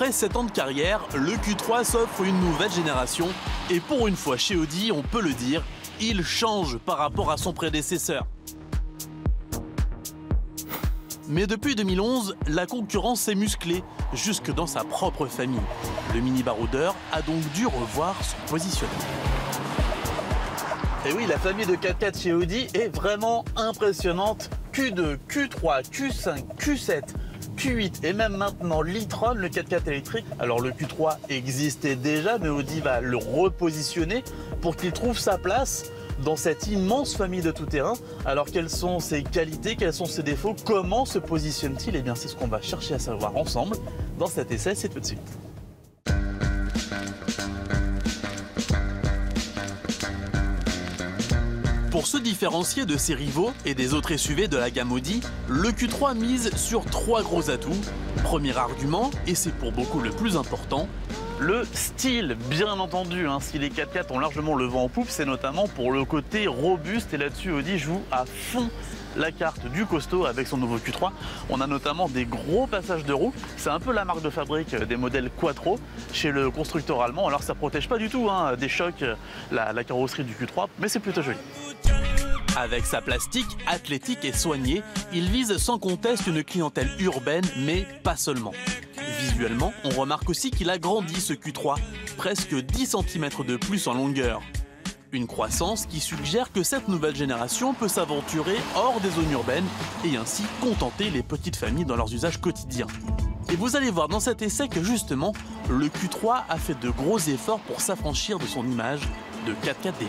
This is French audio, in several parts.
Après 7 ans de carrière, le Q3 s'offre une nouvelle génération et pour une fois chez Audi, on peut le dire, il change par rapport à son prédécesseur. Mais depuis 2011, la concurrence s'est musclée jusque dans sa propre famille. Le mini baroudeur a donc dû revoir son positionnement. Et oui, la famille de 4x4 chez Audi est vraiment impressionnante. Q2, Q3, Q5, Q7, Q8 et même maintenant l'e-tron, le 4x4 électrique. Alors le Q3 existait déjà, mais Audi va le repositionner pour qu'il trouve sa place dans cette immense famille de tout-terrain. Alors quelles sont ses qualités, quels sont ses défauts, comment se positionne-t-il? Eh bien c'est ce qu'on va chercher à savoir ensemble dans cet essai, c'est tout de suite. Pour se différencier de ses rivaux et des autres SUV de la gamme Audi, le Q3 mise sur trois gros atouts. Premier argument, et c'est pour beaucoup le plus important, le style, bien entendu, hein, si les 4x4 ont largement le vent en poupe, c'est notamment pour le côté robuste et là-dessus Audi joue à fond la carte du costaud avec son nouveau Q3. On a notamment des gros passages de roues. C'est un peu la marque de fabrique des modèles Quattro chez le constructeur allemand. Alors ça protège pas du tout hein, des chocs la, la carrosserie du Q3, mais c'est plutôt joli. Avec sa plastique athlétique et soignée, il vise sans conteste une clientèle urbaine, mais pas seulement. Visuellement, on remarque aussi qu'il a grandi ce Q3, presque 10 cm de plus en longueur. Une croissance qui suggère que cette nouvelle génération peut s'aventurer hors des zones urbaines et ainsi contenter les petites familles dans leurs usages quotidiens. Et vous allez voir dans cet essai que justement, le Q3 a fait de gros efforts pour s'affranchir de son image de 4x4 des villes.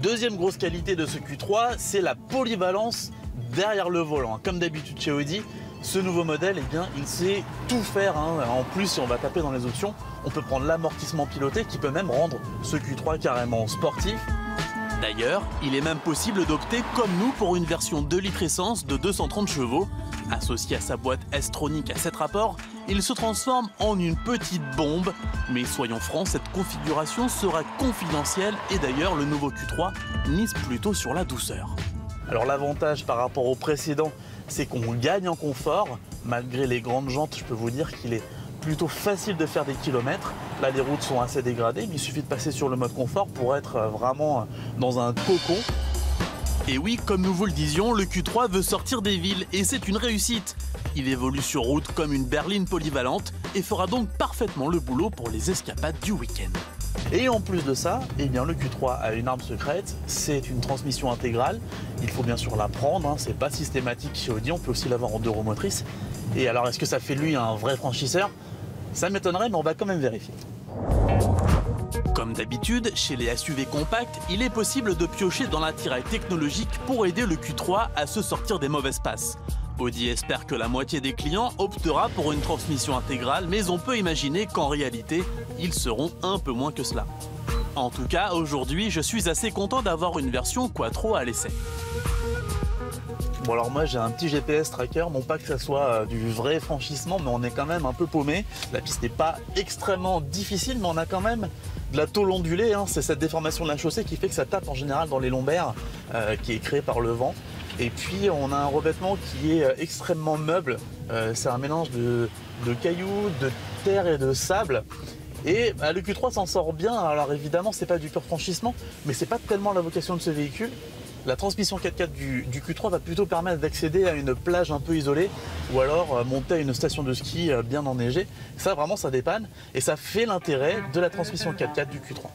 Deuxième grosse qualité de ce Q3, c'est la polyvalence derrière le volant. Comme d'habitude chez Audi, ce nouveau modèle, eh bien, il sait tout faire. hein. En plus, si on va taper dans les options, on peut prendre l'amortissement piloté qui peut même rendre ce Q3 carrément sportif. D'ailleurs, il est même possible d'opter comme nous pour une version 2 litres essence de 230 chevaux. Associé à sa boîte S-Tronic à 7 rapports, il se transforme en une petite bombe. Mais soyons francs, cette configuration sera confidentielle et d'ailleurs le nouveau Q3 mise plutôt sur la douceur. Alors l'avantage par rapport au précédent, c'est qu'on gagne en confort. Malgré les grandes jantes, je peux vous dire qu'il est plutôt facile de faire des kilomètres. Là, les routes sont assez dégradées, mais il suffit de passer sur le mode confort pour être euh, vraiment euh, dans un cocon. Et oui, comme nous vous le disions, le Q3 veut sortir des villes et c'est une réussite. Il évolue sur route comme une berline polyvalente et fera donc parfaitement le boulot pour les escapades du week-end. Et en plus de ça, eh bien, le Q3 a une arme secrète, c'est une transmission intégrale. Il faut bien sûr la prendre, hein, c'est pas systématique chez Audi, on peut aussi l'avoir en deux roues motrices. Et alors, est-ce que ça fait lui un vrai franchisseur? Ça m'étonnerait, mais on va quand même vérifier. Comme d'habitude, chez les SUV compacts, il est possible de piocher dans l'attirail technologique pour aider le Q3 à se sortir des mauvaises passes. Audi espère que la moitié des clients optera pour une transmission intégrale, mais on peut imaginer qu'en réalité, ils seront un peu moins que cela. En tout cas, aujourd'hui, je suis assez content d'avoir une version Quattro à l'essai. Bon alors moi j'ai un petit GPS tracker, non pas que ça soit euh, du vrai franchissement, mais on est quand même un peu paumé. La piste n'est pas extrêmement difficile, mais on a quand même de la tôle ondulée. hein. C'est cette déformation de la chaussée qui fait que ça tape en général dans les lombaires, euh, qui est créé par le vent. Et puis on a un revêtement qui est euh, extrêmement meuble. Euh, c'est un mélange de, cailloux, de terre et de sable. Et bah, le Q3 s'en sort bien. Alors évidemment, c'est pas du pur franchissement, mais c'est pas tellement la vocation de ce véhicule. La transmission 4x4 du, du Q3 va plutôt permettre d'accéder à une plage un peu isolée ou alors euh, monter à une station de ski bien enneigée. Ça vraiment ça dépanne et ça fait l'intérêt de la transmission 4x4 du Q3.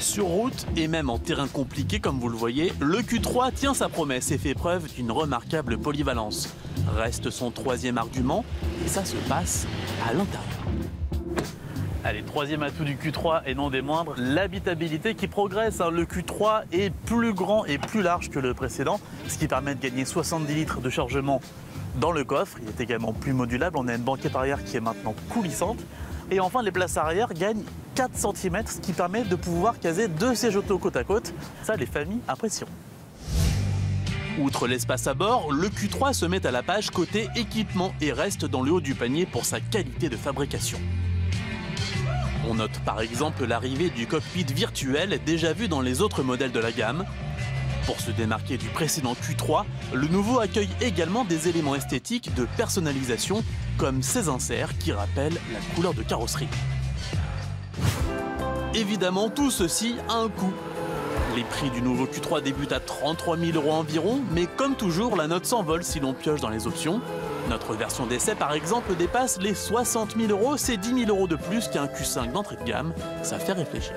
Sur route et même en terrain compliqué comme vous le voyez, le Q3 tient sa promesse et fait preuve d'une remarquable polyvalence. Reste son troisième argument et ça se passe à l'intérieur. Allez, troisième atout du Q3 et non des moindres, l'habitabilité qui progresse. hein. Le Q3 est plus grand et plus large que le précédent, ce qui permet de gagner 70 litres de chargement dans le coffre. Il est également plus modulable. On a une banquette arrière qui est maintenant coulissante. Et enfin, les places arrière gagnent 4 cm, ce qui permet de pouvoir caser deux sièges auto côte à côte. Ça, les familles apprécieront. Outre l'espace à bord, le Q3 se met à la page côté équipement et reste dans le haut du panier pour sa qualité de fabrication. On note par exemple l'arrivée du cockpit virtuel déjà vu dans les autres modèles de la gamme. Pour se démarquer du précédent Q3, le nouveau accueille également des éléments esthétiques de personnalisation comme ces inserts qui rappellent la couleur de carrosserie. Évidemment, tout ceci a un coût. Les prix du nouveau Q3 débutent à 33 000 euros environ, mais comme toujours, la note s'envole si l'on pioche dans les options. Notre version d'essai, par exemple, dépasse les 60 000 euros, c'est 10 000 euros de plus qu'un Q5 d'entrée de gamme, ça fait réfléchir.